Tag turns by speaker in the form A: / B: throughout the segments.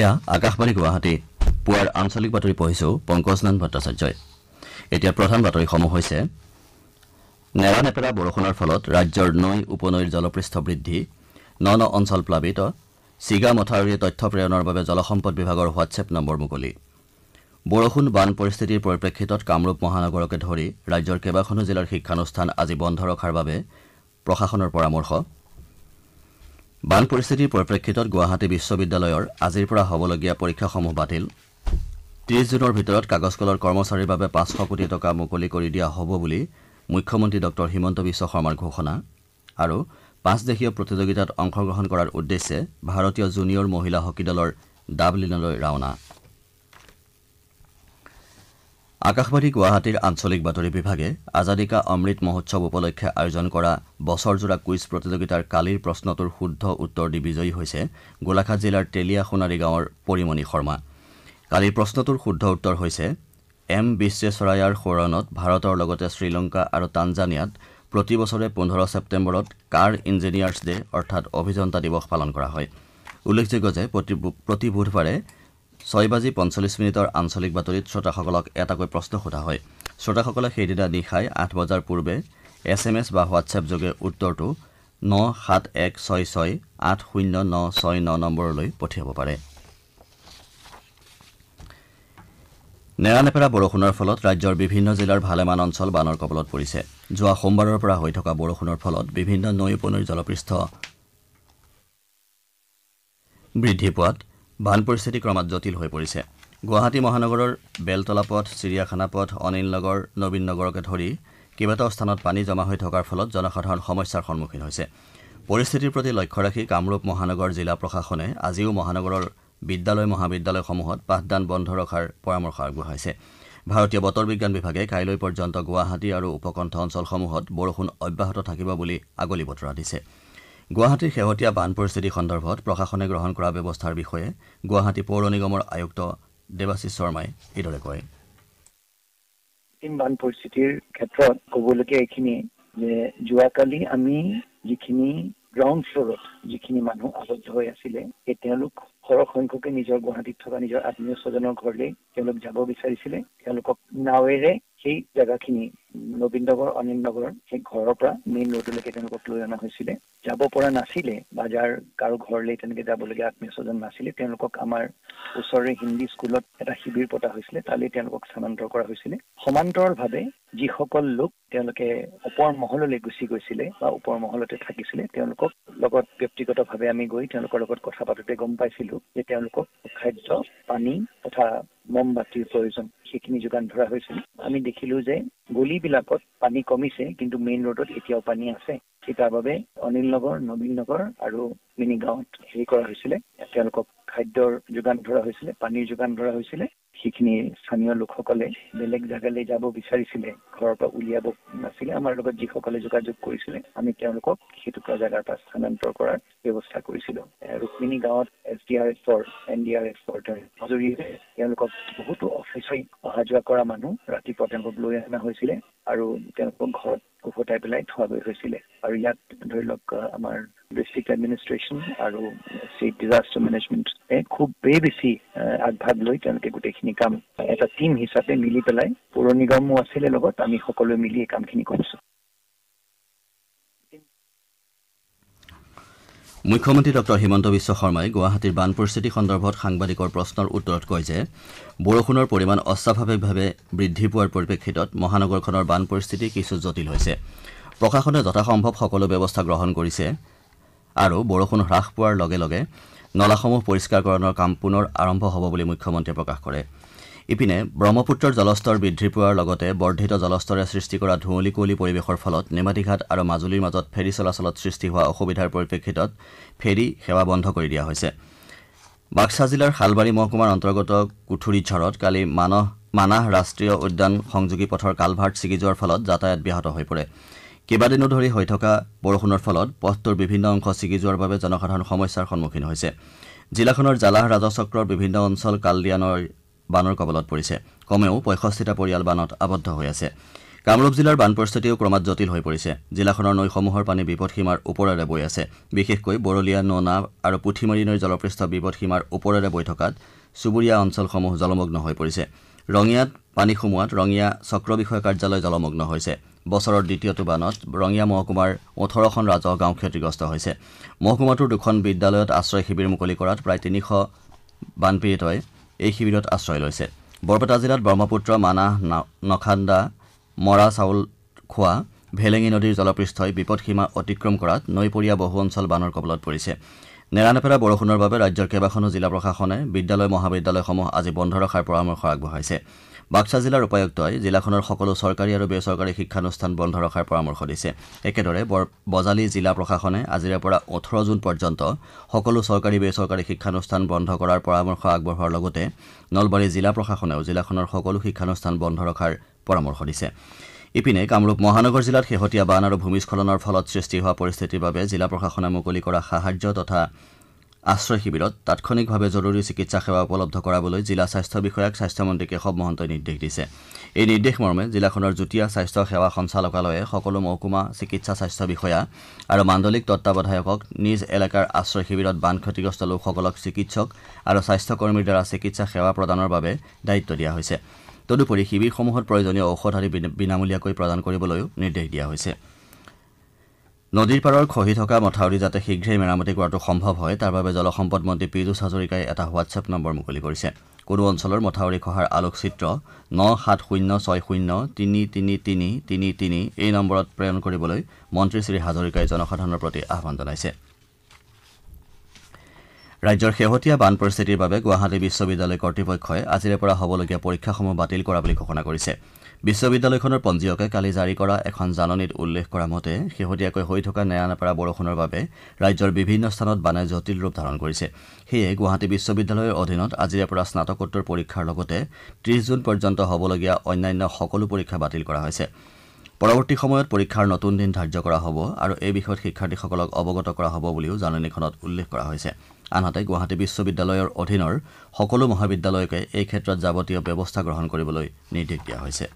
A: এয়া আকাশবাণী গুৱাহাটী পুৱাৰ আঞ্চলিক বাতৰি পঢ়িছো পংকজনান ভট্টাচাৰ্যই। এতিয়া প্ৰধান বাতৰিসমূহ হৈছে নেৰানেপেৰা বৰষুণৰ ফলত ৰাজ্যৰ নৈ উপনৈৰ জলপৃষ্ঠ বৃদ্ধি ন ন অঞ্চল প্লাৱিত ছিগা মথাউৰিয়ে তথ্য প্ৰেৰণৰ বাবে জলসম্পদ বিভাগৰ হোৱাটছএপ নম্বৰ মুকলি। বৰষুণ বান পৰিস্থিতিৰ পৰিপ্ৰেক্ষিতত কামৰূপ মহানগৰকে ধৰি ৰাজ্যৰ কেইবাখনো জিলাৰ শিক্ষানুষ্ঠান আজি বন্ধ ৰখাৰ বাবে প্ৰশাসনৰ পৰামৰ্শ। বান পৰিস্থিতিৰ পৰিপ্ৰেক্ষিতত গুৱাহাটী বিশ্ববিদ্যালয়ৰ আজিৰ পৰা হ'বলগীয়া পৰীক্ষাসমূহ বাতিল। ত্ৰিছ জুনৰ ভিতৰত কাগজ কলৰ কৰ্মচাৰীৰ বাবে পাঁচশ কোটি টকা মুকলি কৰি দিয়া হ'ব বুলি মুখ্যমন্ত্ৰী ডঃ হিমন্ত বিশ্ব শৰ্মাৰ ঘোষণা। আৰু পাঁচদেশীয় প্ৰতিযোগিতাত অংশগ্ৰহণ কৰাৰ উদ্দেশ্যে ভাৰতীয় জুনিয়ৰ মহিলা হকী দলৰ ডাবলিনলৈ ৰাওনা। আকাশবাণী গুৱাহাটীৰ আঞ্চলিক বাতৰি বিভাগে আজাদী কা অমৃত মহোৎসৱ উপলক্ষে আয়োজন কৰা বছৰজোৰা কুইজ প্ৰতিযোগিতাৰ কালিৰ প্ৰশ্নটোৰ শুদ্ধ উত্তৰ দি বিজয়ী হৈছে গোলাঘাট জিলাৰ তেলিয়া সোণাৰী গাঁৱৰ পৰিমণি শৰ্মা। কালিৰ প্ৰশ্নটোৰ শুদ্ধ উত্তৰ হৈছে এম বিশ্বেশ্বৰায়াৰ সোৰণত ভাৰতৰ লগতে শ্ৰীলংকা আৰু তানজানিয়াত প্ৰতি বছৰে পোন্ধৰ ছেপ্টেম্বৰত কাৰ ইঞ্জিনিয়াৰ্ছ ডে অৰ্থাৎ অভিযন্তা দিৱস পালন কৰা হয়। উল্লেখযোগ্য যে প্ৰতি বুধবাৰে ছয় বাজি পঞ্চল্লিছ মিনিটৰ আঞ্চলিক বাতৰিত শ্ৰোতাসকলক এটাকৈ প্ৰশ্ন সোধা হয়। শ্ৰোতাসকলে সেইদিনা নিশাই আঠ বজাৰ পূৰ্বে এছ এম এছ বা হোৱাটছএপ যোগে উত্তৰটো ন সাত এক ছয় ছয় আঠ শূন্য ন ছয় ন নম্বৰলৈ পঠিয়াব পাৰে। নেৰানেপেৰা বৰষুণৰ ফলত ৰাজ্যৰ বিভিন্ন জিলাৰ ভালেমান অঞ্চল বানৰ কবলত পৰিছে। যোৱা সোমবাৰৰ পৰা হৈ থকা বৰষুণৰ ফলত বিভিন্ন নৈ উপনৈৰ জলপৃষ্ঠ বৃদ্ধি পোৱাত বান পৰিস্থিতি ক্ৰমাৎ জটিল হৈ পৰিছে। গুৱাহাটী মহানগৰৰ বেলতলা পথ চিৰিয়াখানা পথ অনিল নগৰ নবীন নগৰকে ধৰি কেইবাটাও স্থানত পানী জমা হৈ থকাৰ ফলত জনসাধাৰণ সমস্যাৰ সন্মুখীন হৈছে। পৰিস্থিতিৰ প্ৰতি লক্ষ্য ৰাখি কামৰূপ মহানগৰ জিলা প্ৰশাসনে আজিও মহানগৰৰ বিদ্যালয় মহাবিদ্যালয়সমূহত পাঠদান বন্ধ ৰখাৰ পৰামৰ্শ আগবঢ়াইছে। ভাৰতীয় বতৰ বিজ্ঞান বিভাগে কাইলৈ পৰ্যন্ত গুৱাহাটী আৰু উপকণ্ঠ অঞ্চলসমূহত বৰষুণ অব্যাহত থাকিব বুলি আগলি বতৰা দিছে। গুৱাহাটীৰ শেহতীয়া বান পৰিস্থিতি সন্দৰ্ভত প্ৰশাসনে গ্ৰহণ কৰা ব্যৱস্থাৰ বিষয়ে গুৱাহাটী পৌৰ নিগমৰ আয়ুক্ত দেৱাশিষ শৰ্মাই এইদৰে কয়।
B: বান পৰিস্থিতিৰ ক্ষেত্ৰত ক'বলগীয়া এইখিনি যে যোৱাকালি আমি যিখিনি গ্ৰাউণ্ড ফ্ল'ৰত যিখিনি মানুহ আবদ্ধ হৈ আছিলে সেই তেওঁলোক সৰহ সংখ্যকে নিজৰ গুৱাহাটীত থকা নিজৰ আত্মীয় স্বজনৰ ঘৰলৈ তেওঁলোক যাব বিচাৰিছিলে। তেওঁলোকক নাৱেৰে সেই জেগাখিনি নবীন নগৰ অনিল নগৰ সেই ঘৰৰ পৰা মেইন ৰোডলৈকে তেওঁলোকক লৈ অনা হৈছিলে। যাব পৰা নাছিলে বা যাৰ কাৰো ঘৰলৈ তেনেকে যাবলগীয়া আত্মীয় স্বজন নাছিলে। তেওঁলোকক আমাৰ ওচৰৰে হিন্দী স্কুলত এটা শিবিৰ পতা হৈছিলে তালৈ তেওঁলোকক স্থানান্তৰ কৰা হৈছিলে। সমান্তৰালভাৱে যিসকল লোক তেওঁলোকে ওপৰ মহললৈ গুচি গৈছিলে বা ওপৰ মহলতে থাকিছিলে তেওঁলোকক লগত ব্যক্তিগতভাৱে আমি গৈ তেওঁলোকৰ লগত কথা পাতোতে গম পাইছিলো যে তেওঁলোকক খাদ্য পানী তথা মমবাতিৰ প্ৰয়োজন সেইখিনি যোগান ধৰা হৈছিল। আমি দেখিলো যে গলিবিলাকত পানী কমিছে কিন্তু মেইন ৰোডত এতিয়াও পানী আছে। সেই তাৰ বাবে অনিল নগৰ নবীন নগৰ আৰু মিনি গাঁৱত হেৰি কৰা হৈছিলে। তেওঁলোকক খাদ্যৰ যোগান ধৰা হৈছিলে পানীৰ যোগান ধৰা হৈছিলে। সেইখিনি স্থানীয় লোকসকলে বেলেগ জেগালৈ যাব বিচাৰিছিলে ঘৰৰ পৰা উলিয়াব নাছিলে আমাৰ লগত যিসকলে যোগাযোগ কৰিছিলে আমি তেওঁলোকক সেইটুকুৰা জেগাৰ পৰা স্থানান্তৰ কৰাৰ ব্যৱস্থা কৰিছিলো। ৰুক্মিণী গাঁৱত এছ ডি আৰ এফৰ এন ডি আৰ এফৰ জৰিয়তে তেওঁলোকক বহুতো অফিচত অহা যোৱা কৰা মানুহ ৰাতিপুৱা তেওঁলোকক লৈ অনা হৈছিলে আৰু তেওঁলোকক ঘৰত উভতাই পেলাই থোৱাগৈ হৈছিলে। আৰু ইয়াত ধৰি লওক আমাৰ ডিষ্ট্ৰিক্ট এডমিনিষ্ট্ৰেশ্যন আৰু ষ্টেট ডিজাষ্টাৰ মেনেজমেণ্টে খুবেই বেছি আগভাগ লৈ তেওঁলোকে গোটেইখিনি কাম এটা টিম হিচাপে মিলি পেলাই পৌৰ নিগমো আছিলে লগত আমি সকলোৱে মিলি এই কামখিনি কৰিছোঁ।
A: মুখ্যমন্ত্ৰী ডঃ হিমন্ত বিশ্ব শৰ্মাই গুৱাহাটীৰ বান পৰিস্থিতি সন্দৰ্ভত সাংবাদিকৰ প্ৰশ্নৰ উত্তৰত কয় যে বৰষুণৰ পৰিমাণ অস্বাভাৱিকভাৱে বৃদ্ধি পোৱাৰ পৰিপ্ৰেক্ষিতত মহানগৰখনৰ বান পৰিস্থিতি কিছু জটিল হৈছে। প্ৰশাসনে যথাসম্ভৱ সকলো ব্যৱস্থা গ্ৰহণ কৰিছে আৰু বৰষুণ হ্ৰাস পোৱাৰ লগে লগে নলাসমূহ পৰিষ্কাৰকৰণৰ কাম পুনৰ আৰম্ভ হ'ব বুলি মুখ্যমন্ত্ৰীয়ে প্ৰকাশ কৰে। ইপিনে ব্ৰহ্মপুত্ৰৰ জলস্তৰ বৃদ্ধি পোৱাৰ লগতে বৰ্ধিত জলস্তৰে সৃষ্টি কৰা ধুঁৱলি কুঁৱলী পৰিৱেশৰ ফলত নিমাতীঘাট আৰু মাজুলীৰ মাজত ফেৰী চলাচলত সৃষ্টি হোৱা অসুবিধাৰ পৰিপ্ৰেক্ষিতত ফেৰী সেৱা বন্ধ কৰি দিয়া হৈছে। বাক্সা জিলাৰ শালবাৰী মহকুমাৰ অন্তৰ্গত কুঠুৰিঝৰত কালি মানহ মানাহ ৰাষ্ট্ৰীয় উদ্যান সংযোগী পথৰ কালভাৰ্ট ছিগি যোৱাৰ ফলত যাতায়াত ব্যাহত হৈ পৰে। কেইবাদিনো ধৰি হৈ থকা বৰষুণৰ ফলত পথটোৰ বিভিন্ন অংশ ছিগি যোৱাৰ বাবে জনসাধাৰণ সমস্যাৰ সন্মুখীন হৈছে। জিলাখনৰ জালাহ ৰাজচক্ৰৰ বিভিন্ন অঞ্চল কালদিয়ানৰ বানৰ কবলত পৰিছে। কমেও পঁয়ষষ্ঠিটা পৰিয়াল বানত আবদ্ধ হৈ আছে। কামৰূপ জিলাৰ বান পৰিস্থিতিও ক্ৰমাৎ জটিল হৈ পৰিছে। জিলাখনৰ নৈসমূহৰ পানী বিপদসীমাৰ ওপৰেৰে বৈ আছে। বিশেষকৈ বৰলীয়া ননা আৰু পুঠিমাৰী নৈৰ জলপৃষ্ঠ বিপদসীমাৰ ওপৰেৰে বৈ থকাত চুবুৰীয়া অঞ্চলসমূহ জলমগ্ন হৈ পৰিছে। ৰঙিয়াত পানী সোমোৱাত ৰঙিয়া চক্ৰ বিষয়া কাৰ্যালয় জলমগ্ন হৈছে। বছৰৰ দ্বিতীয়টো বানত ৰঙিয়া মহকুমাৰ ওঠৰখন ৰাজহ গাঁও ক্ষতিগ্ৰস্ত হৈছে। মহকুমাটোৰ দুখন বিদ্যালয়ত আশ্ৰয় শিবিৰ মুকলি কৰাত প্ৰায় তিনিশ বানপীড়িতই এই শিবিৰত আশ্ৰয় লৈছে। বৰপেটা জিলাত ব্ৰহ্মপুত্ৰ মানাহ নখান্দা মৰা চাউল খোৱা ভেলেঙি নদীৰ জলপৃষ্ঠই বিপদসীমা অতিক্ৰম কৰাত নৈপৰীয়া বহু অঞ্চল বানৰ কবলত পৰিছে। নেৰানেপেৰা বৰষুণৰ বাবে ৰাজ্যৰ কেইবাখনো জিলা প্ৰশাসনে বিদ্যালয় মহাবিদ্যালয়সমূহ আজি বন্ধ ৰখাৰ পৰামৰ্শ আগবঢ়াইছে। বাক্সা জিলাৰ উপায়ুক্তই জিলাখনৰ সকলো চৰকাৰী আৰু বেচৰকাৰী শিক্ষানুষ্ঠান বন্ধ ৰখাৰ পৰামৰ্শ দিছে। একেদৰে বজালী জিলা প্ৰশাসনে আজিৰে পৰা ওঠৰ জুন পৰ্যন্ত সকলো চৰকাৰী বেচৰকাৰী শিক্ষানুষ্ঠান বন্ধ কৰাৰ পৰামৰ্শ আগবঢ়োৱাৰ লগতে নলবাৰী জিলা প্ৰশাসনেও জিলাখনৰ সকলো শিক্ষানুষ্ঠান বন্ধ ৰখাৰ পৰামৰ্শ দিছে। ইপিনে কামৰূপ মহানগৰ জিলাত শেহতীয়া বান আৰু ভূমিস্খলনৰ ফলত সৃষ্টি হোৱা পৰিস্থিতিৰ বাবে জিলা প্ৰশাসনে মুকলি কৰা সাহায্য তথা আশ্ৰয় শিবিৰত তাৎক্ষণিকভাৱে জৰুৰী চিকিৎসা সেৱা উপলব্ধ কৰাবলৈ জিলা স্বাস্থ্য বিষয়াক স্বাস্থ্যমন্ত্ৰী কেশৱ মহন্তই নিৰ্দেশ দিছে। এই নিৰ্দেশ মৰ্মে জিলাখনৰ যুটীয়া স্বাস্থ্য সেৱা সঞ্চালকালয়ে সকলো মহকুমা চিকিৎসা স্বাস্থ্য বিষয়া আৰু মাণ্ডলিক তত্বাৱধায়কক নিজ এলেকাৰ আশ্ৰয় শিবিৰত বান ক্ষতিগ্ৰস্ত লোকসকলক চিকিৎসক আৰু স্বাস্থ্যকৰ্মীৰ দ্বাৰা চিকিৎসা সেৱা প্ৰদানৰ বাবে দায়িত্ব দিয়া হৈছে। তদুপৰি শিবিৰসমূহত প্ৰয়োজনীয় ঔষধ আদি বিনা- বিনামূলীয়াকৈ প্ৰদান কৰিবলৈও নিৰ্দেশ দিয়া হৈছে। নদীৰ পাৰৰ খহি থকা মথাউৰি যাতে শীঘ্ৰেই মেৰামতি কৰাটো সম্ভৱ হয় তাৰ বাবে জলসম্পদ মন্ত্ৰী পীযুষ হাজৰিকাই এটা হোৱাটছএপ নম্বৰ মুকলি কৰিছে। কোনো অঞ্চলৰ মথাউৰি খহাৰ আলোকচিত্ৰ ন সাত শূন্য ছয় শূন্য তিনি তিনি তিনি তিনি তিনি এই নম্বৰত প্ৰেৰণ কৰিবলৈ মন্ত্ৰী শ্ৰী হাজৰিকাই জনসাধাৰণৰ প্ৰতি আহ্বান জনাইছে। ৰাজ্যৰ শেহতীয়া বান পৰিস্থিতিৰ বাবে গুৱাহাটী বিশ্ববিদ্যালয় কৰ্তৃপক্ষই আজিৰে পৰা হ'বলগীয়া পৰীক্ষাসমূহ বাতিল কৰা বুলি ঘোষণা কৰিছে। বিশ্ববিদ্যালয়খনৰ পঞ্জীয়কে কালি জাৰি কৰা এখন জাননীত উল্লেখ কৰা মতে শেহতীয়াকৈ হৈ থকা নেৰানেপেৰা বৰষুণৰ বাবে ৰাজ্যৰ বিভিন্ন স্থানত বানে জটিল ৰূপ ধাৰণ কৰিছে। সেয়ে গুৱাহাটী বিশ্ববিদ্যালয়ৰ অধীনত আজিৰে পৰা স্নাতকোত্তৰ পৰীক্ষাৰ লগতে ত্ৰিছ জুন পৰ্যন্ত হ'বলগীয়া অন্যান্য সকলো পৰীক্ষা বাতিল কৰা হৈছে। পৰৱৰ্তী সময়ত পৰীক্ষাৰ নতুন দিন ধাৰ্য কৰা হ'ব আৰু এই বিষয়ত শিক্ষাৰ্থীসকলক অৱগত কৰা হ'ব বুলিও জাননীখনত উল্লেখ কৰা হৈছে। আনহাতে গুৱাহাটী বিশ্ববিদ্যালয়ৰ অধীনৰ সকলো মহাবিদ্যালয়কে এই ক্ষেত্ৰত যাৱতীয় ব্যৱস্থা গ্ৰহণ কৰিবলৈ নিৰ্দেশ দিয়া হৈছে।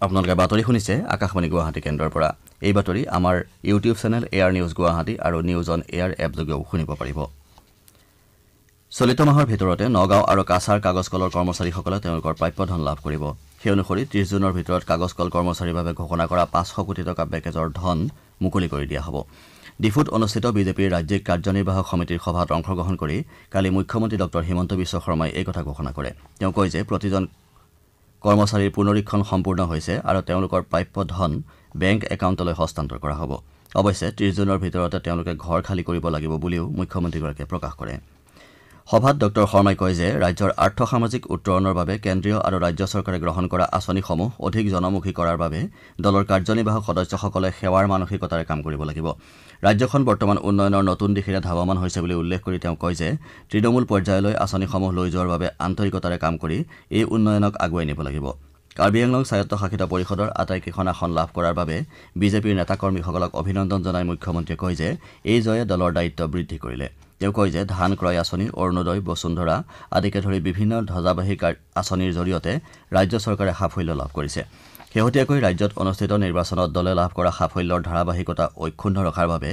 A: আপোনালোকে বাতৰি শুনিছে আকাশবাণী গুৱাহাটী কেন্দ্ৰৰ পৰা। এই বাতৰি আমাৰ YouTube channel air news Guwahati আৰু নিউজ অন এয়াৰ এপযোগেও শুনিব পাৰিব। চলিত মাহৰ ভিতৰতে নগাঁও আৰু কাছাৰ কাগজ কলৰ কৰ্মচাৰীসকলে তেওঁলোকৰ প্ৰাপ্য ধন লাভ কৰিব। সেই অনুসৰি ত্ৰিছ জুনৰ ভিতৰত কাগজ কল কৰ্মচাৰীৰ বাবে ঘোষণা কৰা পাঁচশ কোটি টকা পেকেজৰ ধন মুকলি কৰি দিয়া হ'ব। ডিফুত অনুষ্ঠিত বিজেপিৰ ৰাজ্যিক কাৰ্যনিৰ্বাহক সমিতিৰ সভাত অংশগ্ৰহণ কৰি কালি মুখ্যমন্ত্ৰী ডঃ হিমন্ত বিশ্ব শৰ্মাই এই কথা ঘোষণা কৰে। তেওঁ কয় যে প্ৰতিজন কৰ্মচাৰীৰ পুনৰীক্ষণ সম্পূৰ্ণ হৈছে আৰু তেওঁলোকৰ প্ৰাপ্য ধন বেংক একাউণ্টলৈ হস্তান্তৰ কৰা হ'ব। অৱশ্যে ত্ৰিছ জুনৰ ভিতৰতে তেওঁলোকে ঘৰ খালী কৰিব লাগিব বুলিও মুখ্যমন্ত্ৰীগৰাকীয়ে প্ৰকাশ কৰে। সভাত ডঃ. শৰ্মাই কয় যে ৰাজ্যৰ আৰ্থ সামাজিক উত্তৰণৰ বাবে কেন্দ্ৰীয় আৰু ৰাজ্য চৰকাৰে গ্ৰহণ কৰা আঁচনিসমূহ অধিক জনমুখী কৰাৰ বাবে দলৰ কাৰ্যনিৰ্বাহক সদস্যসকলে সেৱাৰ মানসিকতাৰে কাম কৰিব লাগিব। ৰাজ্যখন বৰ্তমান উন্নয়নৰ নতুন দিশেৰে ধাৱমান হৈছে বুলি উল্লেখ কৰি তেওঁ কয় যে তৃণমূল পৰ্যায়লৈ আঁচনিসমূহ লৈ যোৱাৰ বাবে আন্তৰিকতাৰে কাম কৰি এই উন্নয়নক আগুৱাই নিব লাগিব। কাৰ্বি আংলং স্বায়ত্তশাসিত পৰিষদৰ আটাইকেইখন আসন লাভ কৰাৰ বাবে বিজেপিৰ নেতাকৰ্মীসকলক অভিনন্দন জনাই মুখ্যমন্ত্ৰীয়ে কয় যে এই জয়ে দলৰ দায়িত্ব বৃদ্ধি কৰিলে। তেওঁ কয় যে ধান ক্ৰয় আঁচনি অৰুণোদয় বসুন্ধৰা আদিকে ধৰি বিভিন্ন ধ্বজাবাহী আঁচনিৰ জৰিয়তে ৰাজ্য চৰকাৰে সাফল্য লাভ কৰিছে। শেহতীয়াকৈ ৰাজ্যত অনুষ্ঠিত নিৰ্বাচনত দলে লাভ কৰা সাফল্যৰ ধাৰাবাহিকতা অক্ষুণ্ণ ৰখাৰ বাবে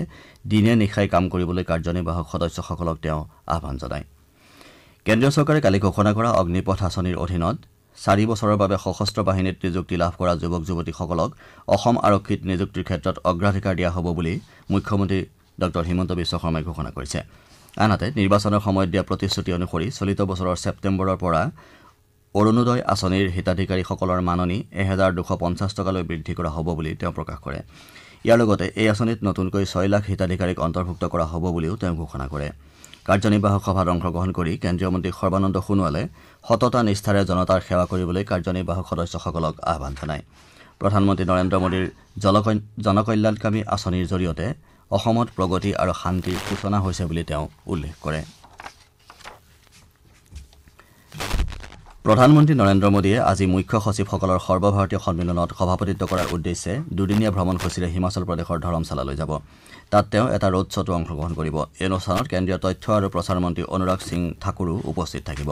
A: দিনে নিশাই কাম কৰিবলৈ কাৰ্যনিৰ্বাহক সদস্যসকলক তেওঁ আহ্বান জনায়। কেন্দ্ৰীয় চৰকাৰে কালি ঘোষণা কৰা অগ্নিপথ আঁচনিৰ অধীনত চাৰি বছৰৰ বাবে সশস্ত্ৰ বাহিনীত নিযুক্তি লাভ কৰা যুৱক যুৱতীসকলক অসম আৰক্ষীত নিযুক্তিৰ ক্ষেত্ৰত অগ্ৰাধিকাৰ দিয়া হ'ব বুলি মুখ্যমন্ত্ৰী ডঃ হিমন্ত বিশ্ব শৰ্মাই ঘোষণা কৰিছে। আনহাতে নিৰ্বাচনৰ সময়ত দিয়া প্ৰতিশ্ৰুতি অনুসৰি চলিত বছৰৰ ছেপ্টেম্বৰৰ পৰা অৰুণোদয় আঁচনিৰ হিতাধিকাৰীসকলৰ মাননি এহেজাৰ দুশ পঞ্চাছ টকালৈ বৃদ্ধি কৰা হ'ব বুলি তেওঁ প্ৰকাশ কৰে। ইয়াৰ লগতে এই আঁচনিত নতুনকৈ ছয় লাখ হিতাধিকাৰীক অন্তৰ্ভুক্ত কৰা হ'ব বুলিও তেওঁ ঘোষণা কৰে। কাৰ্যনিৰ্বাহক সভাত অংশগ্ৰহণ কৰি কেন্দ্ৰীয় মন্ত্ৰী সৰ্বানন্দ সোণোৱালে সততা নিষ্ঠাৰে জনতাৰ সেৱা কৰিবলৈ কাৰ্যনিৰ্বাহক সদস্যসকলক আহ্বান জনায়। প্ৰধানমন্ত্ৰী নৰেন্দ্ৰ মোদীৰ জনকল্যাণকামী আঁচনিৰ জৰিয়তে অসমত প্ৰগতি আৰু শান্তিৰ সূচনা হৈছে বুলি তেওঁ উল্লেখ কৰে। প্ৰধানমন্ত্ৰী নৰেন্দ্ৰ মোদীয়ে আজি মুখ্য সচিবসকলৰ সৰ্বভাৰতীয় সন্মিলনত সভাপতিত্ব কৰাৰ উদ্দেশ্যে দুদিনীয়া ভ্ৰমণসূচীৰে হিমাচল প্ৰদেশৰ ধৰমশালালৈ যাব। তাত তেওঁ এটা ৰোড শ্বতো অংশগ্ৰহণ কৰিব। এই অনুষ্ঠানত কেন্দ্ৰীয় তথ্য আৰু প্ৰচাৰ মন্ত্ৰী অনুৰাগ সিং ঠাকুৰো উপস্থিত থাকিব।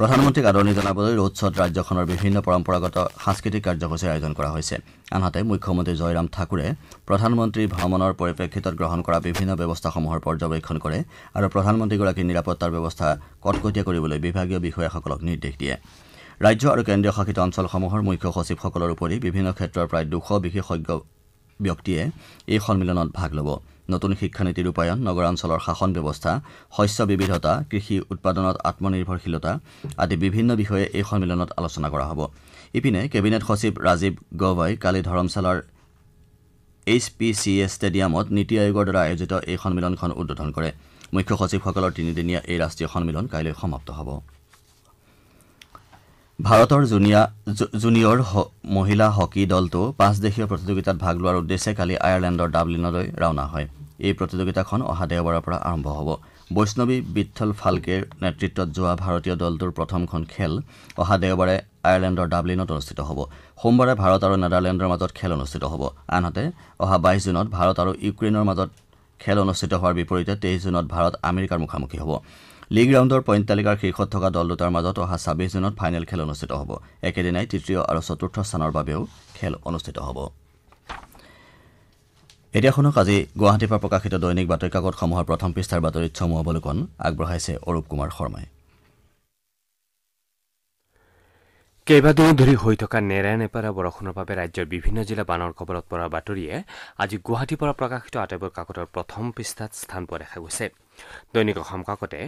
A: প্ৰধানমন্ত্ৰীক আদৰণি জনাবলৈ ৰোড শ্বত ৰাজ্যখনৰ বিভিন্ন পৰম্পৰাগত সাংস্কৃতিক কাৰ্যসূচীৰ আয়োজন কৰা হৈছে। আনহাতে মুখ্যমন্ত্ৰী জয়ৰাম ঠাকুৰে প্ৰধানমন্ত্ৰীৰ ভ্ৰমণৰ পৰিপ্ৰেক্ষিতত গ্ৰহণ কৰা বিভিন্ন ব্যৱস্থাসমূহৰ পৰ্যবেক্ষণ কৰে আৰু প্ৰধানমন্ত্ৰীগৰাকীৰ নিৰাপত্তাৰ ব্যৱস্থা কটকটীয়া কৰিবলৈ বিভাগীয় বিষয়াসকলক নিৰ্দেশ দিয়ে। ৰাজ্য আৰু কেন্দ্ৰীয় শাসিত অঞ্চলসমূহৰ মুখ্য সচিবসকলৰ উপৰি বিভিন্ন ক্ষেত্ৰৰ প্ৰায় দুশ বিশেষজ্ঞ ব্যক্তিয়ে এই সন্মিলনত ভাগ ল'ব। নতুন শিক্ষানীতি ৰূপায়ণ নগৰাঞ্চলৰ শাসন ব্যৱস্থা শস্য বিবিধতা কৃষি উৎপাদনত আত্মনিৰ্ভৰশীলতা আদি বিভিন্ন বিষয়ে এই সন্মিলনত আলোচনা কৰা হ'ব। ইপিনে কেবিনেট সচিব ৰাজীৱ গৌবাই কালি ধৰমশালাৰ এইচ পি চি এ ষ্টেডিয়ামত নীতি আয়োগৰ দ্বাৰা আয়োজিত এই সন্মিলনখন উদ্বোধন কৰে। মুখ্য সচিবসকলৰ তিনিদিনীয়া এই ৰাষ্ট্ৰীয় সন্মিলন কাইলৈ সমাপ্ত হ'ব। ভাৰতৰ জুনিয়ৰ মহিলা হকী দলটো পাঁচদেশীয় প্ৰতিযোগিতাত ভাগ লোৱাৰ উদ্দেশ্যে কালি আয়াৰলেণ্ডৰ ডাবলিনলৈ ৰাওনা হয়। এই প্ৰতিযোগিতাখন অহা দেওবাৰৰ পৰা আৰম্ভ হ'ব। বৈষ্ণৱী বিঠল ফাল্কেৰ নেতৃত্বত যোৱা ভাৰতীয় দলটোৰ প্ৰথমখন খেল অহা দেওবাৰে আয়াৰলেণ্ডৰ ডাবলিনত অনুষ্ঠিত হ'ব। সোমবাৰে ভাৰত আৰু নেডাৰলেণ্ডৰ মাজত খেল অনুষ্ঠিত হ'ব। আনহাতে অহা বাইছ জুনত ভাৰত আৰু ইউক্ৰেইনৰ মাজত খেল অনুষ্ঠিত হোৱাৰ বিপৰীতে তেইছ জুনত ভাৰত আমেৰিকাৰ মুখামুখি হ'ব। লীগ ৰাউণ্ডৰ পইণ্ট তালিকাৰ শীৰ্ষত থকা দল দুটাৰ মাজত অহা ছাব্বিছ জুনত ফাইনেল খেল অনুষ্ঠিত হ'ব। একেদিনাই তৃতীয় আৰু চতুৰ্থ স্থানৰ বাবেও খেল অনুষ্ঠিত হ'ব। এতিয়া শুনক আজি গুৱাহাটীৰ পৰা প্ৰকাশিত দৈনিক বাতৰি কাকতসমূহৰ প্ৰথম পৃষ্ঠাৰ বাতৰিত চমু অৱলোকন আগবঢ়াইছে অৰূপ কুমাৰ শৰ্মাই।
C: কেইবাদিনো ধৰি হৈ থকা নেৰানেপেৰা বৰষুণৰ বাবে ৰাজ্যৰ বিভিন্ন জিলা বানৰ কবলত পৰাৰ বাতৰিয়ে আজি গুৱাহাটীৰ পৰা প্ৰকাশিত আটাইবোৰ কাকতৰ প্ৰথম পৃষ্ঠাত স্থান পোৱা দেখা গৈছে। দৈনিক অসম কাকতে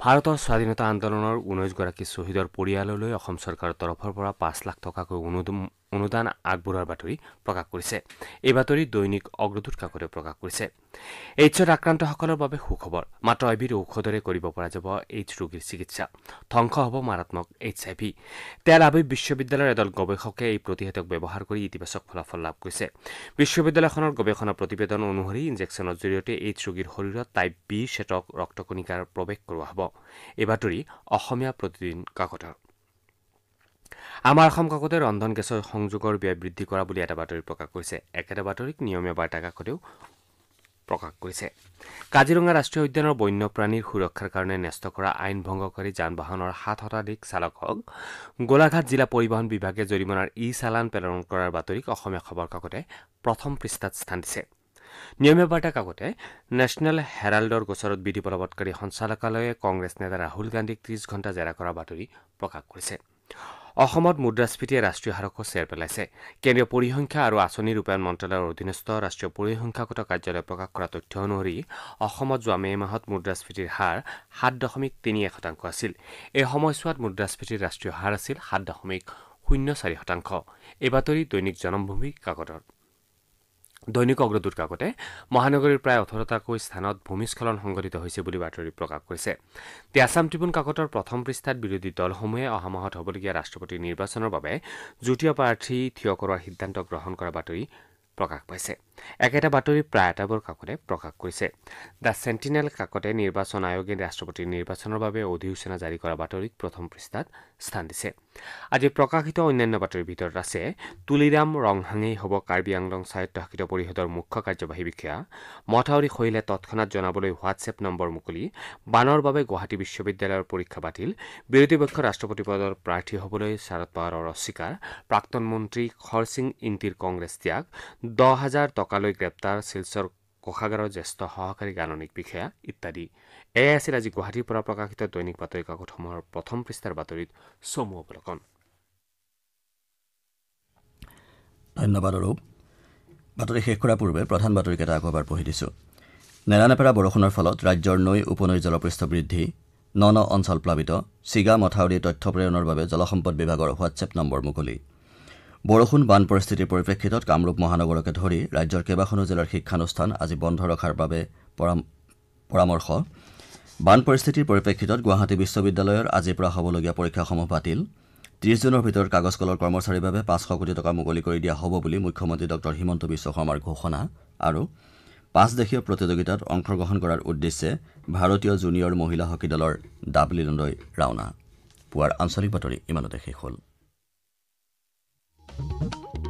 C: ভাৰতৰ স্বাধীনতা আন্দোলনৰ ঊনৈছগৰাকী শ্বহীদৰ পৰিয়াললৈ অসম চৰকাৰৰ তৰফৰ পৰা পাঁচ লাখ টকাকৈ অনুদম- অনুদান আগবঢ়োৱাৰ বাতৰি প্ৰকাশ কৰিছে। এই বাতৰি দৈনিক অগ্ৰদূত কাকতে প্ৰকাশ কৰিছে। এইডছত আক্ৰান্তসকলৰ বাবে সুখবৰ। মাত্ৰ এবিধ ঔষধেৰে কৰিব পৰা যাব এইডছ ৰোগীৰ চিকিৎসা। ধ্বংস হ'ব মাৰাত্মক AIDS I V. Tel Aviv বিশ্ববিদ্যালয়ৰ এদল গৱেষকে এই প্ৰতিষেধক ব্যৱহাৰ কৰি ইতিবাচক ফলাফল লাভ কৰিছে। বিশ্ববিদ্যালয়খনৰ গৱেষণা প্ৰতিবেদন অনুসৰি ইনজেকশ্যনৰ জৰিয়তে এইডছ ৰোগীৰ শৰীৰত টাইপ বি শ্বেতক ৰক্তকণিকাৰ প্ৰৱেশ কৰোৱা হ'ব। এই বাতৰি অসমীয়া প্ৰতিদিন কাকতৰ। আমাৰ অসম কাকতে ৰন্ধন গেছৰ সংযোগৰ ব্যয় বৃদ্ধি কৰা বুলি এটা বাতৰি প্ৰকাশ কৰিছে। একেটা বাতৰিক নিয়মীয়া বাৰ্তা কাকতেও প্ৰকাশ কৰিছে। কাজিৰঙা ৰাষ্ট্ৰীয় উদ্যানৰ বন্যপ্ৰাণীৰ সুৰক্ষাৰ কাৰণে ন্যস্ত কৰা আইন ভংগকাৰী যান বাহনৰ সাত শতাধিক চালকক গোলাঘাট জিলা পৰিবহণ বিভাগে জৰিমনাৰ ই চালান প্ৰেৰণ কৰাৰ বাতৰিক অসমীয়া খবৰ কাকতে প্ৰথম পৃষ্ঠাত স্থান দিছে। নিয়মীয়া বাৰ্তা কাকতে নেশ্যনেল হেৰাল্ডৰ গোচৰত বিধি বলবৎকাৰী সঞ্চালকালয়ে কংগ্ৰেছ নেতা ৰাহুল গান্ধীক ত্ৰিছ ঘণ্টা জেৰা কৰাৰ বাতৰি প্ৰকাশ কৰিছে। অসমত মুদ্ৰাস্ফীতিয়ে ৰাষ্ট্ৰীয় হাৰকো চেৰ পেলাইছে। কেন্দ্ৰীয় পৰিসংখ্যা আৰু আঁচনি ৰূপায়ণ মন্ত্ৰালয়ৰ অধীনস্থ ৰাষ্ট্ৰীয় পৰিসংখ্যাগত কাৰ্যালয়ে প্ৰকাশ কৰা তথ্য অনুসৰি অসমত যোৱা মে' মাহত মুদ্ৰাস্ফীতিৰ হাৰ সাত দশমিক তিনি এক শতাংশ আছিল। এই সময়ছোৱাত মুদ্ৰাস্ফীতিৰ ৰাষ্ট্ৰীয় হাৰ আছিল সাত দশমিক শূন্য চাৰি শতাংশ। এই বাতৰি দৈনিক জনমভূমি কাকতৰ। দৈনিক অগ্ৰদূত কাকতে মহানগৰীৰ প্ৰায় ওঠৰটাকৈ স্থানত ভূমিস্খলন সংঘটিত হৈছে বুলি বাতৰি প্ৰকাশ কৰিছে। দি আছাম ট্ৰিবিউন কাকতৰ প্ৰথম পৃষ্ঠাত বিৰোধী দলসমূহে অহা মাহত হ'বলগীয়া ৰাষ্ট্ৰপতি নিৰ্বাচনৰ বাবে যুটীয়া প্ৰাৰ্থী থিয় কৰোৱাৰ সিদ্ধান্ত গ্ৰহণ কৰা বাতৰি প্ৰকাশ পাইছে। একেটা বাতৰি প্ৰায় আটাইবোৰ কাকতে প্ৰকাশ কৰিছে। দ্য চেণ্টিনেল কাকতে নিৰ্বাচন আয়োগে ৰাষ্ট্ৰপতিৰ নিৰ্বাচনৰ বাবে অধিসূচনা জাৰি কৰা বাতৰিক প্ৰথম পৃষ্ঠাত স্থান দিছে। আজি প্ৰকাশিত অন্যান্য বাতৰিৰ ভিতৰত আছে তুলিৰাম ৰংহাঙেই হ'ব কাৰ্বি আংলং স্বায়ত্তশাসিত পৰিষদৰ মুখ্য কাৰ্যবাহী বিষয়া। মথাউৰি খহিলে তৎক্ষণাত জনাবলৈ হোৱাটছএপ নম্বৰ মুকলি। বানৰ বাবে গুৱাহাটী বিশ্ববিদ্যালয়ৰ পৰীক্ষা বাতিল। বিৰোধী পক্ষৰ ৰাষ্ট্ৰপতি পদৰ প্ৰাৰ্থী হ'বলৈ শাৰদ পাৱাৰৰ অস্বীকাৰ। প্ৰাক্তন মন্ত্ৰী খৰসিং ইণ্টিৰ কংগ্ৰেছ ত্যাগ। দহ হাজাৰ টকালৈ গ্ৰেপ্তাৰ শিলচৰ কোষাগাৰৰ জ্যেষ্ঠ সহকাৰী গাণনিক বিষয়া ইত্যাদি। এয়াই আছিল আজি গুৱাহাটীৰ পৰা প্ৰকাশিত দৈনিক বাতৰি কাকতসমূহৰ প্ৰথম পৃষ্ঠাৰ বাতৰিত চমু অৱলোকন।
A: ধন্যবাদ অৰূপ। বাতৰি শেষ কৰাৰ পূৰ্বে প্ৰধান বাতৰিকেইটা আকৌ এবাৰ পঢ়ি দিছোঁ। নেৰানেপেৰা বৰষুণৰ ফলত ৰাজ্যৰ নৈ উপনৈৰ জলপৃষ্ঠ বৃদ্ধি ন ন অঞ্চল প্লাৱিত ছিগা মথাউৰি তথ্য প্ৰেৰণৰ বাবে জলসম্পদ বিভাগৰ হোৱাটছএপ নম্বৰ মুকলি। বৰষুণ বান পৰিস্থিতিৰ পৰিপ্ৰেক্ষিতত কামৰূপ মহানগৰকে ধৰি ৰাজ্যৰ কেইবাখনো জিলাৰ শিক্ষানুষ্ঠান আজি বন্ধ ৰখাৰ বাবে পৰাম- পৰামৰ্শ। বান পৰিস্থিতিৰ পৰিপ্ৰেক্ষিতত গুৱাহাটী বিশ্ববিদ্যালয়ৰ আজিৰ পৰা হ'বলগীয়া পৰীক্ষাসমূহ বাতিল। ত্ৰিছ জুনৰ ভিতৰত কাগজ কলৰ কৰ্মচাৰীৰ বাবে পাঁচশ কোটি টকা মুকলি কৰি দিয়া হ'ব বুলি মুখ্যমন্ত্ৰী ডঃ হিমন্ত বিশ্ব শৰ্মাৰ ঘোষণা। আৰু পাঁচদেশীয় প্ৰতিযোগিতাত অংশগ্ৰহণ কৰাৰ উদ্দেশ্যে ভাৰতীয় জুনিয়ৰ মহিলা হকী দলৰ ডাবলিনলৈ ৰাওনা। পুৱাৰ আঞ্চলিক বাতৰি ইমানতে শেষ হ'ল। Thank you.